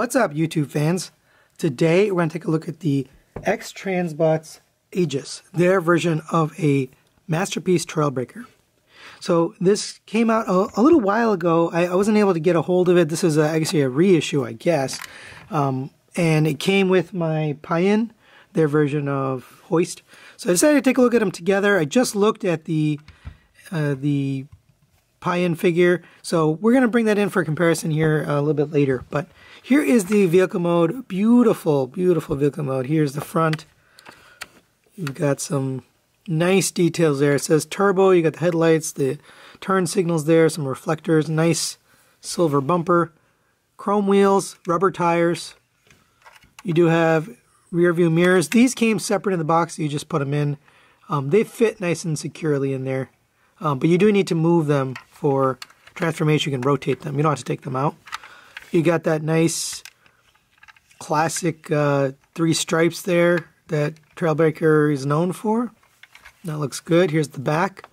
What's up, YouTube fans? Today, we're going to take a look at the X-Transbots Aegis, their version of a Masterpiece Trailbreaker. So this came out a, a little while ago. I, I, wasn't able to get a hold of it. This is a, actually a reissue, I guess. Um, and it came with my Payan, their version of Hoist. So I decided to take a look at them together. I just looked at the uh, the Payan figure. So we're going to bring that in for comparison here a little bit later. But here is the vehicle mode. Beautiful, beautiful vehicle mode. Here's the front. You've got some nice details there. It says turbo. You got the headlights, the turn signals there, some reflectors, nice silver bumper, chrome wheels, rubber tires. You do have rear view mirrors. These came separate in the box. You just put them in. Um, they fit nice and securely in there. Um, but you do need to move them for transformation. You can rotate them. You don't have to take them out. You got that nice classic uh, three stripes there that Trailbreaker is known for. That looks good. Here's the back.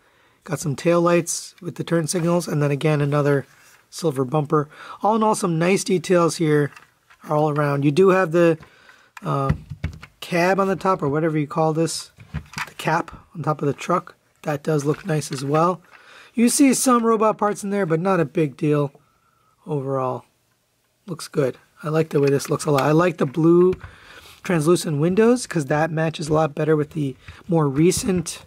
Got some tail lights with the turn signals, and then again another silver bumper. All in all, some nice details here all around. You do have the uh, cab on the top, or whatever you call this, the cap on top of the truck. That does look nice as well. You see some robot parts in there, but not a big deal overall. Looks good. I like the way this looks a lot. I like the blue translucent windows because that matches a lot better with the more recent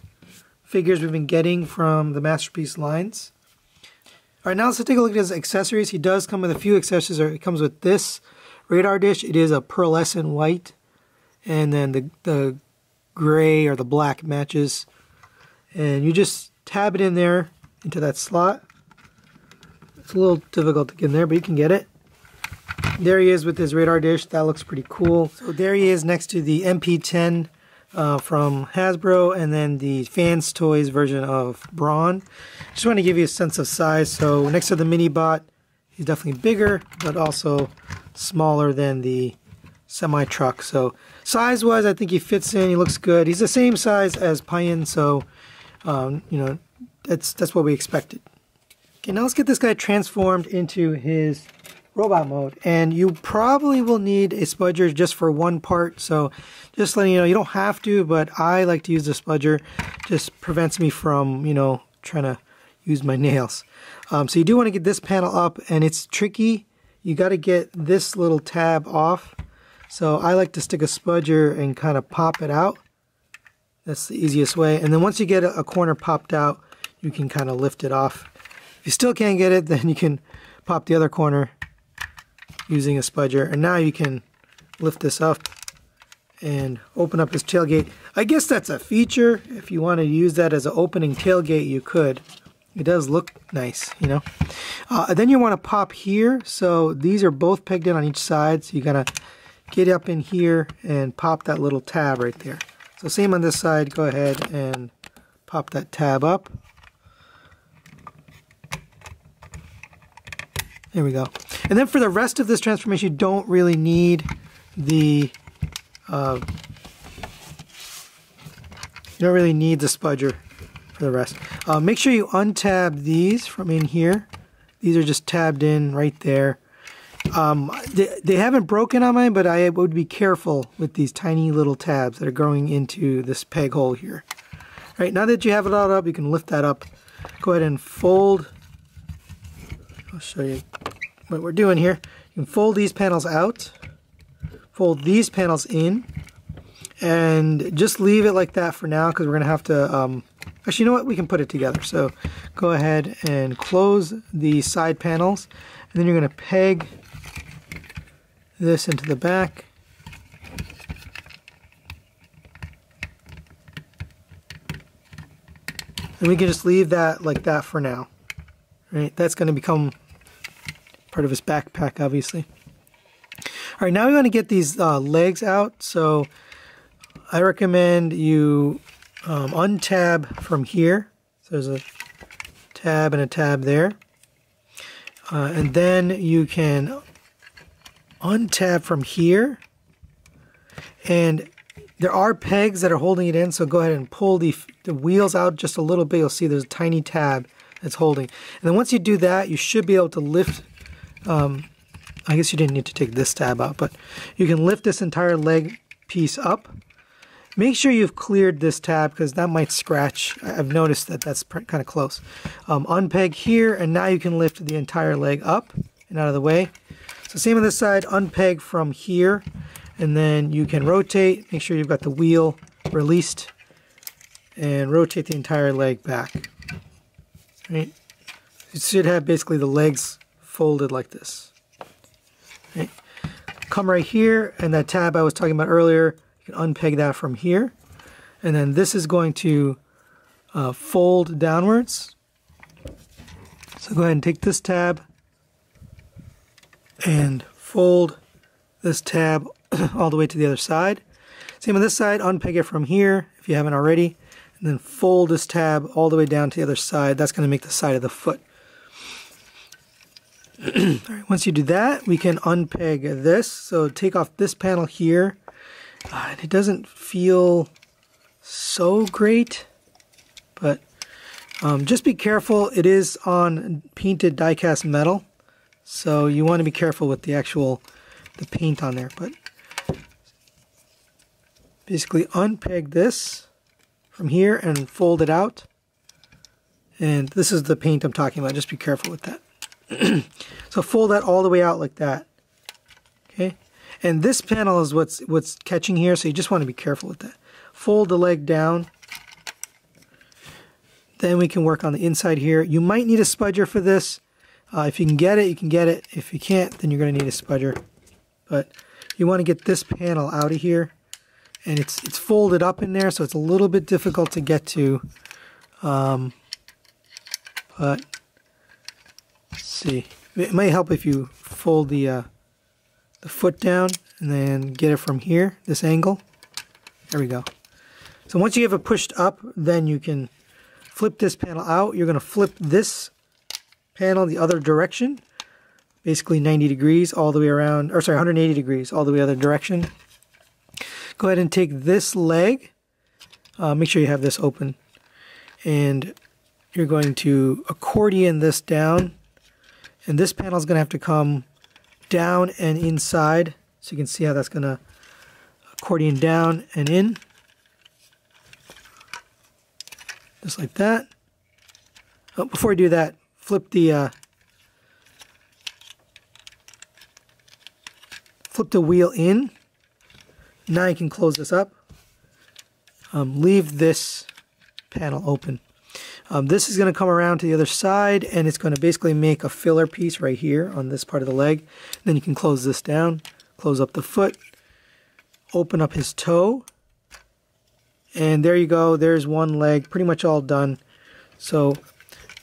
figures we've been getting from the Masterpiece lines. All right, now let's take a look at his accessories. He does come with a few accessories. It comes with this radar dish. It is a pearlescent white, and then the, the gray or the black matches. And you just tab it in there into that slot. It's a little difficult to get in there, but you can get it. There he is with his radar dish. That looks pretty cool. So there he is next to the MP10 uh, from Hasbro and then the Fans Toys version of Brawn. Just want to give you a sense of size. So next to the mini bot, he's definitely bigger, but also smaller than the semi truck. So size wise, I think he fits in. He looks good. He's the same size as Payan, so um, you know that's that's what we expected. Okay, now let's get this guy transformed into his robot mode. And you probably will need a spudger just for one part. So just letting you know, you don't have to, but I like to use the spudger. Just prevents me from, you know, trying to use my nails. Um, so you do want to get this panel up and it's tricky. You got to get this little tab off. So I like to stick a spudger and kind of pop it out. That's the easiest way. And then once you get a corner popped out, you can kind of lift it off. If you still can't get it, then you can pop the other corner using a spudger. And now you can lift this up and open up this tailgate. I guess that's a feature. If you want to use that as an opening tailgate, you could. It does look nice, you know. Uh, then you want to pop here. So these are both pegged in on each side. So you got to get up in here and pop that little tab right there. So same on this side. Go ahead and pop that tab up. There we go. And then for the rest of this transformation, you don't really need the, uh, you don't really need the spudger for the rest. Uh, make sure you untab these from in here. These are just tabbed in right there. Um, they, they haven't broken on mine, but I would be careful with these tiny little tabs that are going into this peg hole here. All right, now that you have it all up, you can lift that up. Go ahead and fold. I'll show you what we're doing here. You can fold these panels out, fold these panels in, and just leave it like that for now because we're going to have to, um, actually, you know what? We can put it together. So go ahead and close the side panels, and then you're going to peg this into the back. And we can just leave that like that for now. Right? That's going to become part of his backpack, obviously. All right, now we want to get these uh, legs out. So I recommend you um, untab from here. So there's a tab and a tab there. Uh, and then you can untab from here. And there are pegs that are holding it in, so go ahead and pull the, the wheels out just a little bit. You'll see there's a tiny tab that's holding. And then once you do that, you should be able to lift um, I guess you didn't need to take this tab out, but you can lift this entire leg piece up. Make sure you've cleared this tab because that might scratch. I've noticed that that's kind of close. Um, unpeg here, and now you can lift the entire leg up and out of the way. So same on this side, unpeg from here, and then you can rotate. Make sure you've got the wheel released, and rotate the entire leg back. Right? You should have basically the legs folded like this. Come right here, and that tab I was talking about earlier, you can unpeg that from here. And then this is going to uh, fold downwards. So go ahead and take this tab and fold this tab all the way to the other side. Same on this side, unpeg it from here if you haven't already, and then fold this tab all the way down to the other side. That's going to make the side of the foot. once you do that, we can unpeg this. So take off this panel here. Uh, it doesn't feel so great, but um, just be careful. It is on painted die-cast metal, so you want to be careful with the actual the paint on there. But basically unpeg this from here and fold it out. And this is the paint I'm talking about. Just be careful with that. so fold that all the way out like that. Okay. And this panel is what's what's catching here, so you just want to be careful with that. Fold the leg down. Then we can work on the inside here. You might need a spudger for this. Uh, if you can get it, you can get it. If you can't, then you're going to need a spudger. But you want to get this panel out of here. And it's it's folded up in there, so it's a little bit difficult to get to. Um, but see. It might help if you fold the uh, the foot down and then get it from here, this angle. There we go. So once you have it pushed up, then you can flip this panel out. You're going to flip this panel the other direction, basically 90 degrees all the way around, or sorry, 180 degrees all the way other direction. Go ahead and take this leg, uh, make sure you have this open, and you're going to accordion this down and this panel is going to have to come down and inside. So you can see how that's going to accordion down and in. Just like that. Oh, before I do that, flip the uh, flip the wheel in. Now you can close this up. Um, leave this panel open. Um, this is going to come around to the other side and it's going to basically make a filler piece right here on this part of the leg. Then you can close this down, close up the foot, open up his toe, and there you go. There's one leg, pretty much all done. So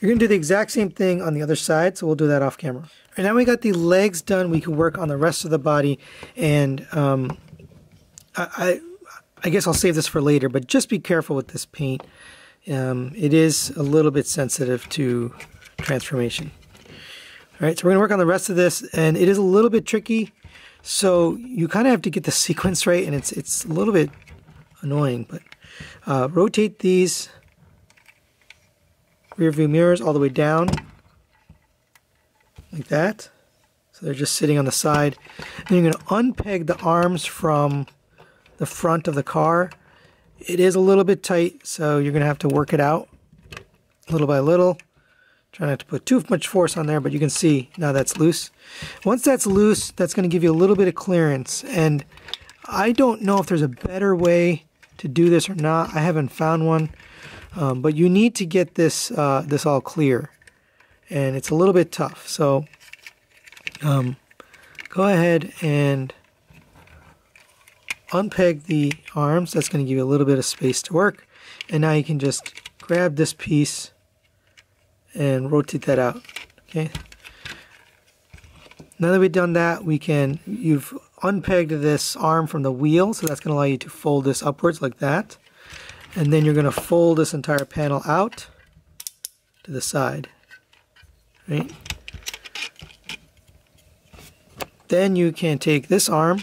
you're going to do the exact same thing on the other side, so we'll do that off camera. And now we got the legs done, we can work on the rest of the body. And um, I, I, I guess I'll save this for later, but just be careful with this paint. Um, it is a little bit sensitive to transformation. All right, so we're to work on the rest of this, and it is a little bit tricky. So you kind of have to get the sequence right, and it's it's a little bit annoying. But uh, rotate these rear view mirrors all the way down, like that. So they're just sitting on the side. Then you're to unpeg the arms from the front of the car it is a little bit tight, so you're going to have to work it out little by little. Try not to put too much force on there, but you can see now that's loose. Once that's loose, that's going to give you a little bit of clearance. And I don't know if there's a better way to do this or not. I haven't found one. Um, but you need to get this uh, this all clear. And it's a little bit tough. So um, go ahead and unpeg the arms. That's going to give you a little bit of space to work. And now you can just grab this piece and rotate that out. Okay. Now that we've done that, we can, you've unpegged this arm from the wheel, so that's going to allow you to fold this upwards like that. And then you're going to fold this entire panel out to the side. Right? Then you can take this arm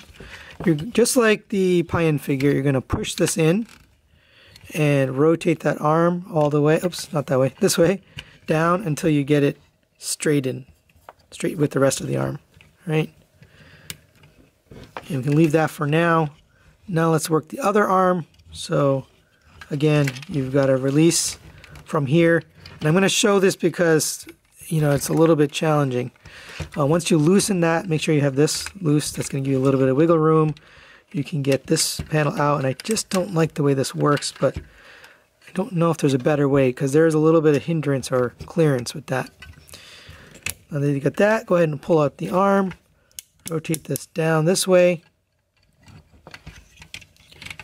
you're just like the Payan figure, you're going to push this in and rotate that arm all the way, oops, not that way, this way, down until you get it straight in, straight with the rest of the arm, right? And we can leave that for now. Now let's work the other arm. So again, you've got a release from here. And I'm going to show this because, you know, it's a little bit challenging. Uh, once you loosen that, make sure you have this loose. That's going to give you a little bit of wiggle room. You can get this panel out, and I just don't like the way this works, but I don't know if there's a better way because there's a little bit of hindrance or clearance with that. Now that you got that, go ahead and pull out the arm. Rotate this down this way.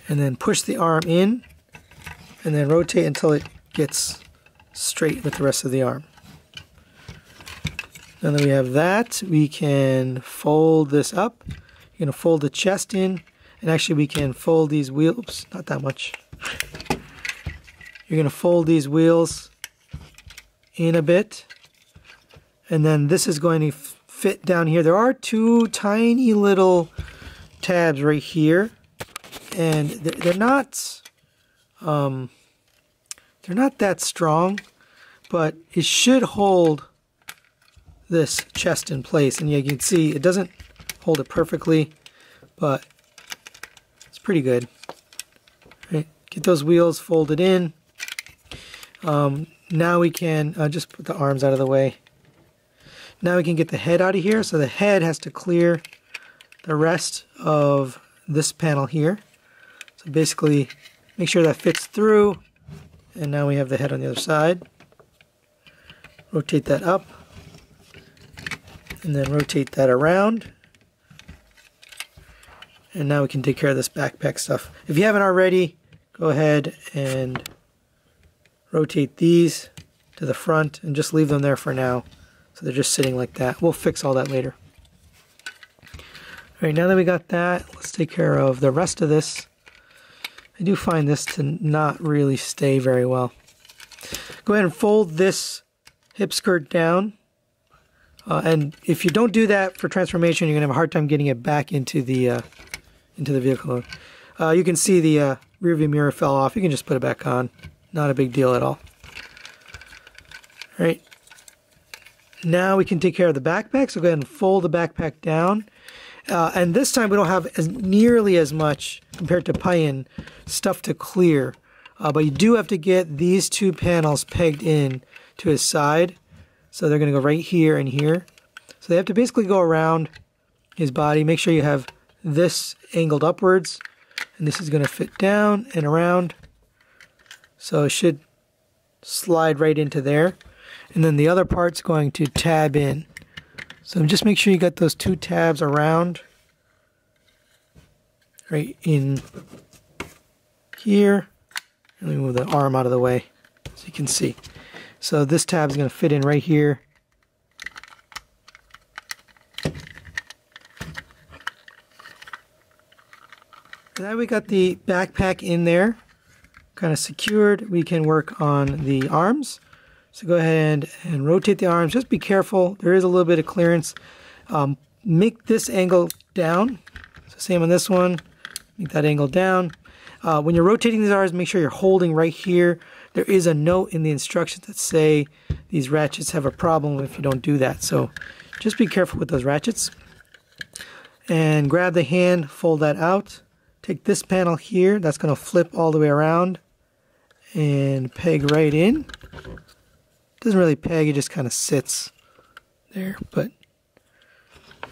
And then push the arm in. And then rotate until it gets straight with the rest of the arm. That we have that, we can fold this up. You're to fold the chest in. And actually we can fold these wheels. Oops, not that much. You're to fold these wheels in a bit. And then this is going to fit down here. There are two tiny little tabs right here. And they're not, um, they're not that strong, but it should hold this chest in place. And yeah, you can see it doesn't hold it perfectly, but it's pretty good. Right. Get those wheels folded in. Um, now we can uh, just put the arms out of the way. Now we can get the head out of here. So the head has to clear the rest of this panel here. So basically make sure that fits through. And now we have the head on the other side. Rotate that up and then rotate that around. And now we can take care of this backpack stuff. If you haven't already, go ahead and rotate these to the front and just leave them there for now. So they're just sitting like that. We'll fix all that later. All right, now that we got that, let's take care of the rest of this. I do find this to not really stay very well. Go ahead and fold this hip skirt down uh, and if you don't do that for transformation, you're gonna have a hard time getting it back into the uh, into the vehicle. Uh, you can see the uh, rear view mirror fell off. You can just put it back on. Not a big deal at all. All right. Now we can take care of the backpack. So go ahead and fold the backpack down. Uh, and this time we don't have as nearly as much compared to Payan stuff to clear. Uh, but you do have to get these two panels pegged in to his side. So they're going to go right here and here. So they have to basically go around his body. Make sure you have this angled upwards. And this is going to fit down and around. So it should slide right into there. And then the other part's going to tab in. So just make sure you got those two tabs around. Right in here. Let me move the arm out of the way so you can see. So this tab is going to fit in right here. Now we got the backpack in there, kind of secured. We can work on the arms. So go ahead and rotate the arms. Just be careful. There is a little bit of clearance. Um, make this angle down. So same on this one. Make that angle down. Uh, when you're rotating these arms, make sure you're holding right here there is a note in the instructions that say these ratchets have a problem if you don't do that. So just be careful with those ratchets. And grab the hand, fold that out. Take this panel here, that's going to flip all the way around and peg right in. Doesn't really peg, it just kind of sits there, but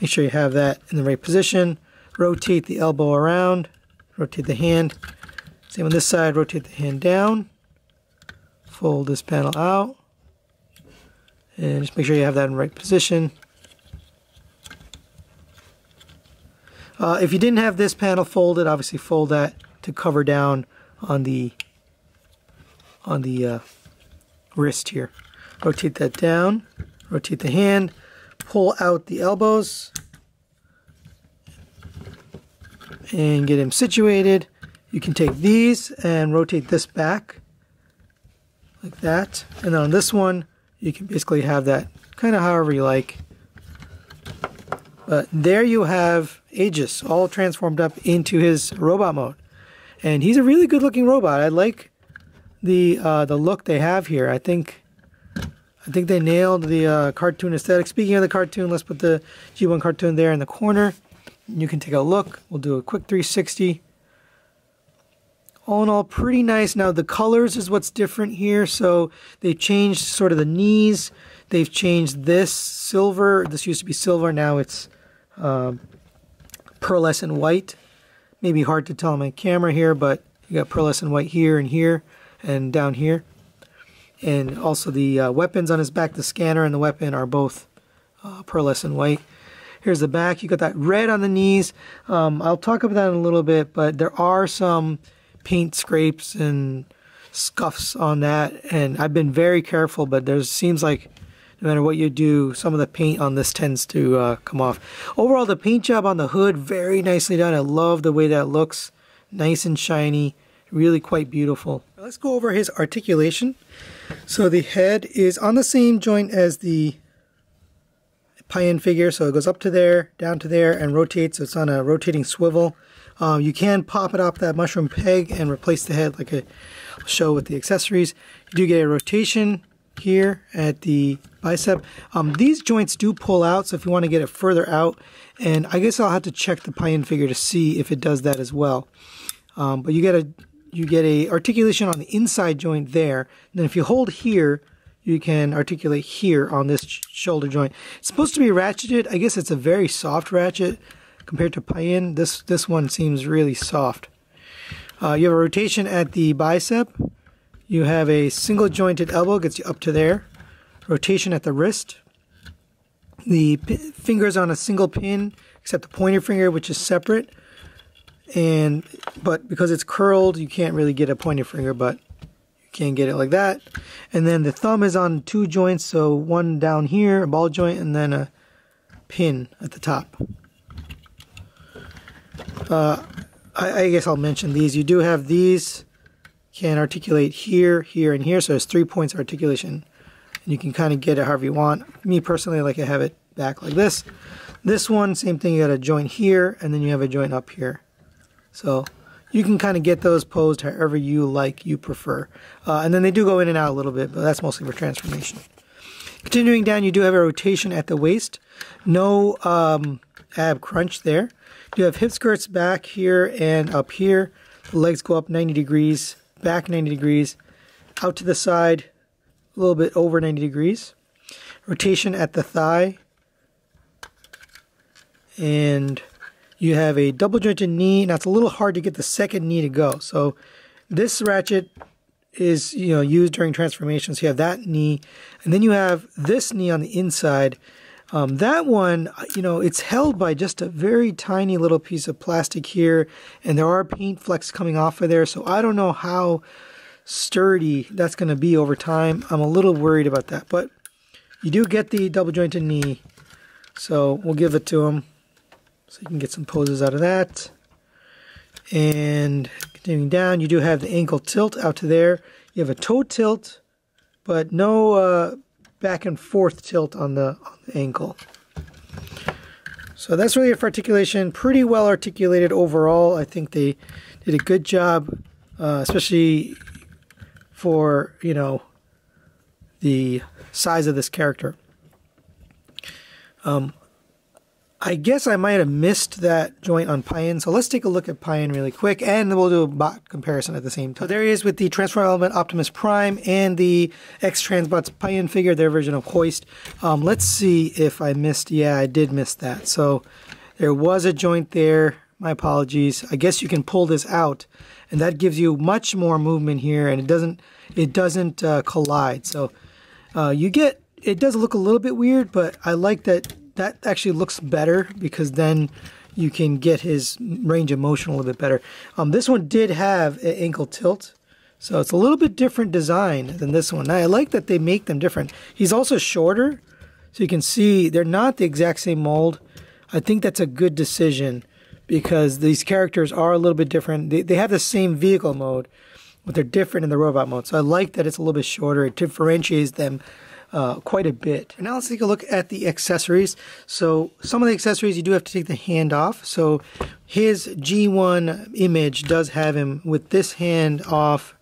make sure you have that in the right position. Rotate the elbow around, rotate the hand. Same on this side, rotate the hand down fold this panel out and just make sure you have that in right position. Uh, if you didn't have this panel folded, obviously fold that to cover down on the on the uh, wrist here. Rotate that down, rotate the hand, pull out the elbows, and get him situated. You can take these and rotate this back like that. And then on this one, you can basically have that kind of however you like. But there you have Aegis all transformed up into his robot mode. And he's a really good looking robot. I like the uh, the look they have here. I think I think they nailed the uh, cartoon aesthetic. Speaking of the cartoon, let's put the G1 cartoon there in the corner. You can take a look. We'll do a quick 360. All in all, pretty nice. Now the colors is what's different here. So they've changed sort of the knees. They've changed this silver. This used to be silver. Now it's um, pearlescent white. Maybe hard to tell on my camera here, but you got pearlescent white here and here and down here. And also the uh, weapons on his back, the scanner and the weapon are both uh, pearlescent white. Here's the back. You got that red on the knees. Um, I'll talk about that in a little bit, but there are some paint scrapes and scuffs on that. And I've been very careful, but there seems like no matter what you do, some of the paint on this tends to uh, come off. Overall, the paint job on the hood, very nicely done. I love the way that looks. Nice and shiny, really quite beautiful. Let's go over his articulation. So the head is on the same joint as the Payan figure, so it goes up to there, down to there, and rotates. It's on a rotating swivel. Um, you can pop it off that mushroom peg and replace the head like I show with the accessories. You do get a rotation here at the bicep. Um, these joints do pull out, so if you want to get it further out, and I guess I'll have to check the Payan figure to see if it does that as well. Um, but you get a you get a articulation on the inside joint there. And then if you hold here, you can articulate here on this shoulder joint. It's supposed to be ratcheted. I guess it's a very soft ratchet compared to Payan. This this one seems really soft. Uh, you have a rotation at the bicep. You have a single jointed elbow, gets you up to there. Rotation at the wrist. The fingers on a single pin, except the pointer finger, which is separate. And but because it's curled, you can't really get a pointer finger, but you can't get it like that. And then the thumb is on two joints, so one down here, a ball joint, and then a pin at the top. Uh, I, I, guess I'll mention these. You do have these, can articulate here, here, and here, so there's three points of articulation. And you can kind of get it however you want. Me personally, I like to have it back like this. This one, same thing, you got a joint here, and then you have a joint up here. So you can kind of get those posed however you like, you prefer. Uh, and then they do go in and out a little bit, but that's mostly for transformation. Continuing down, you do have a rotation at the waist. No um, ab crunch there. You have hip skirts back here and up here. The legs go up 90 degrees, back 90 degrees, out to the side, a little bit over 90 degrees. Rotation at the thigh. And you have a double jointed knee. Now it's a little hard to get the second knee to go. So this ratchet is you know used during transformations. You have that knee, and then you have this knee on the inside. Um, that one, you know, it's held by just a very tiny little piece of plastic here, and there are paint flecks coming off of there. So I don't know how sturdy that's going to be over time. I'm a little worried about that, but you do get the double jointed knee, so we'll give it to him. So you can get some poses out of that. And continuing down, you do have the ankle tilt out to there. You have a toe tilt, but no uh, back and forth tilt on the, on the ankle. So that's really it for articulation. Pretty well articulated overall. I think they did a good job, uh, especially for, you know, the size of this character. Um, I guess I might have missed that joint on Payan, so let's take a look at Payan really quick, and we'll do a bot comparison at the same time. So there he is with the Transform Element Optimus Prime and the X-Transbots Payan figure, their version of Hoist. Um, let's see if I missed, yeah, I did miss that. So there was a joint there, my apologies. I guess you can pull this out, and that gives you much more movement here, and it doesn't, it doesn't uh, collide. So uh, you get, it does look a little bit weird, but I like that that actually looks better because then you can get his range of motion a little bit better. Um, this one did have an ankle tilt, so it's a little bit different design than this one. Now, I like that they make them different. He's also shorter, so you can see they're not the exact same mold. I think that's a good decision because these characters are a little bit different. They, they have the same vehicle mode, but they're different in the robot mode. So I like that it's a little bit shorter. It differentiates them uh, quite a bit. Now let's take a look at the accessories. So some of the accessories you do have to take the hand off. So his G1 image does have him with this hand off,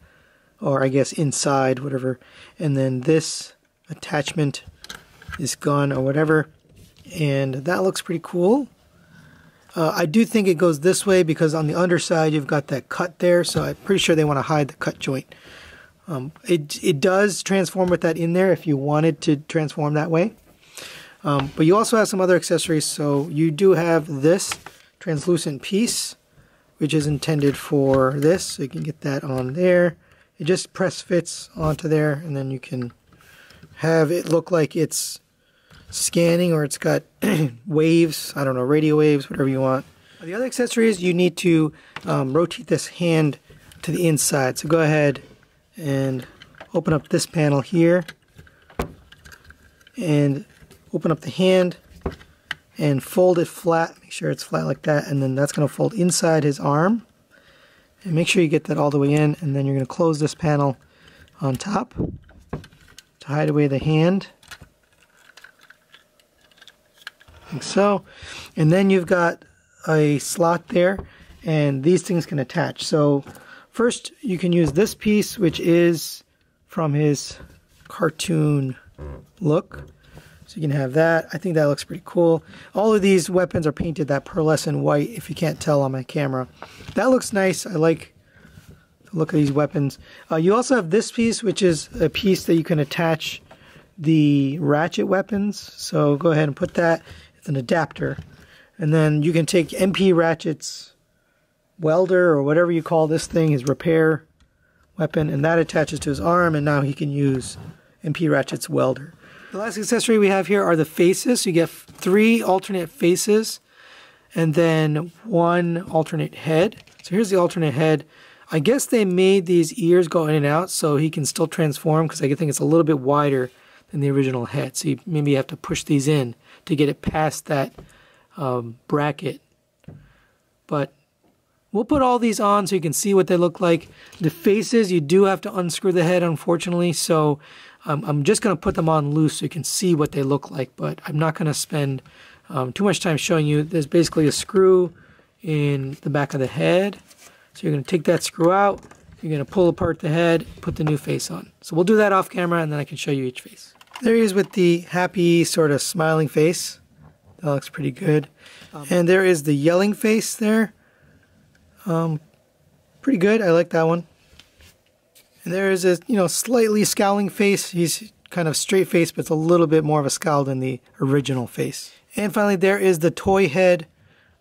or I guess inside, whatever. And then this attachment is gone or whatever. And that looks pretty cool. Uh, I do think it goes this way because on the underside you've got that cut there, so I'm pretty sure they want to hide the cut joint. Um, it, it does transform with that in there if you wanted to transform that way. Um, but you also have some other accessories, so you do have this translucent piece, which is intended for this, so you can get that on there. It just press fits onto there, and then you can have it look like it's scanning or it's got waves, I don't know, radio waves, whatever you want. The other accessories, you need to um, rotate this hand to the inside. So go ahead and open up this panel here and open up the hand and fold it flat. Make sure it's flat like that. And then that's going to fold inside his arm. And make sure you get that all the way in. And then you're going to close this panel on top to hide away the hand. Like so. And then you've got a slot there. And these things can attach. So first you can use this piece, which is from his cartoon look. So you can have that. I think that looks pretty cool. All of these weapons are painted that pearlescent white, if you can't tell on my camera. That looks nice. I like the look of these weapons. Uh, you also have this piece, which is a piece that you can attach the ratchet weapons. So go ahead and put that. It's an adapter. And then you can take MP Ratchet's welder or whatever you call this thing, his repair weapon, and that attaches to his arm, and now he can use MP Ratchet's welder. The last accessory we have here are the faces. You get three alternate faces and then one alternate head. So here's the alternate head. I guess they made these ears go in and out so he can still transform because I think it's a little bit wider than the original head. So you maybe you have to push these in to get it past that um, bracket. But we'll put all these on so you can see what they look like. The faces, you do have to unscrew the head, unfortunately. So um, I'm just going to put them on loose so you can see what they look like, but I'm not going to spend um, too much time showing you. There's basically a screw in the back of the head. So you're going to take that screw out, you're going to pull apart the head, put the new face on. So we'll do that off camera and then I can show you each face. There he is with the happy sort of smiling face. That looks pretty good. Um, and there is the yelling face there. Um, pretty good. I like that one. And there is a, you know, slightly scowling face. He's kind of straight face, but it's a little bit more of a scowl than the original face. And finally, there is the toy head.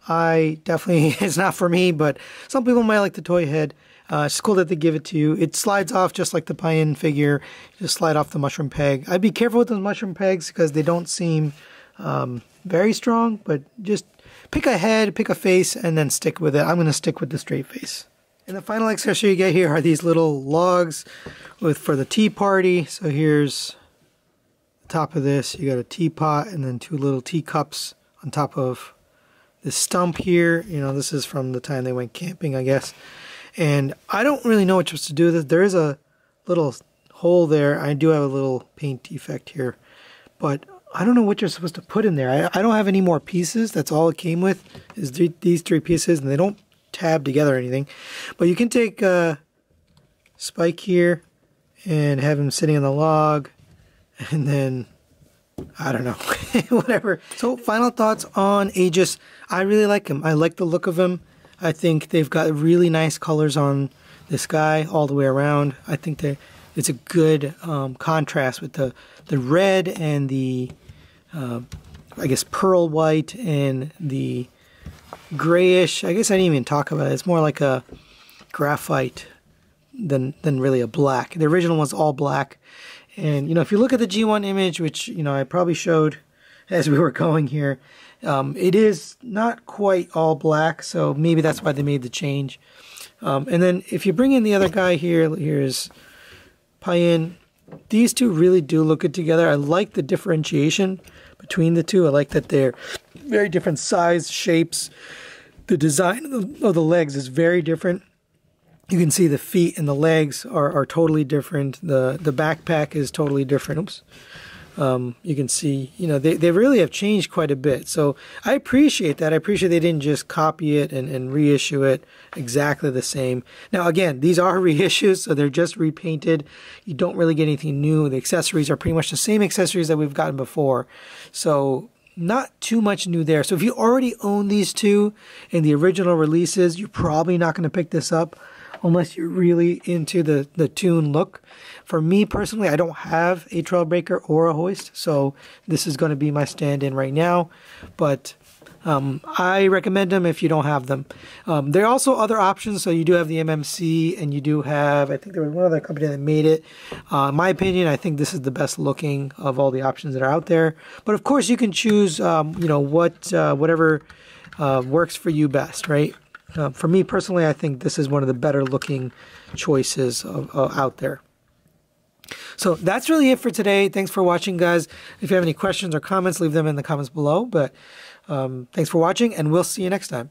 I definitely, it's not for me, but some people might like the toy head. Uh, it's cool that they give it to you. It slides off just like the Payan figure. You just slide off the mushroom peg. I'd be careful with those mushroom pegs because they don't seem um, very strong, but just pick a head, pick a face, and then stick with it. I'm going to stick with the straight face. And the final accessory you get here are these little logs with for the tea party. So here's the top of this. You got a teapot and then two little teacups on top of the stump here. You know, this is from the time they went camping, I guess. And I don't really know what you're supposed to do with this. There is a little hole there. I do have a little paint defect here. But I don't know what you're supposed to put in there. I, I don't have any more pieces. That's all it came with, is these three pieces. And they don't tab together or anything. But you can take uh, Spike here and have him sitting on the log and then I don't know, whatever. So final thoughts on Aegis. I really like him. I like the look of him. I think they've got really nice colors on this guy all the way around. I think that it's a good um, contrast with the the red and the uh, I guess pearl white and the grayish. I guess I didn't even talk about it. It's more like a graphite than than really a black. The original was all black. And you know, if you look at the G1 image, which you know I probably showed as we were going here, um, it is not quite all black. So maybe that's why they made the change. Um, and then if you bring in the other guy here, here's Payan. These two really do look good together. I like the differentiation between the two. I like that they're very different size, shapes. The design of the legs is very different. You can see the feet and the legs are, are totally different. The the backpack is totally different. Oops. Um, you can see, you know, they, they really have changed quite a bit. So I appreciate that. I appreciate they didn't just copy it and, and reissue it exactly the same. Now, again, these are reissues, so they're just repainted. You don't really get anything new. The accessories are pretty much the same accessories that we've gotten before. So not too much new there. So if you already own these two in the original releases, you're probably not going to pick this up unless you're really into the, the Toon look. For me personally, I don't have a Trailbreaker or a hoist, so this is going to be my stand-in right now. But um, I recommend them if you don't have them. Um, there are also other options. So you do have the MMC, and you do have I think there was one other company that made it. Uh, in my opinion, I think this is the best looking of all the options that are out there. But of course, you can choose um, you know what uh, whatever uh, works for you best, right? Uh, for me personally, I think this is one of the better looking choices of, uh, out there. So that's really it for today. Thanks for watching, guys. If you have any questions or comments, leave them in the comments below. But um, thanks for watching, and we'll see you next time.